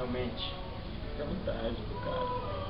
realmente. Fica à vontade, do cara.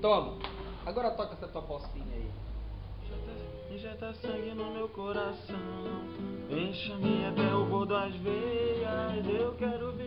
Toma, agora toca essa tua pocinha aí. Já tá, sangue no meu coração. Encha-me até o bordo das veias. Eu quero ver.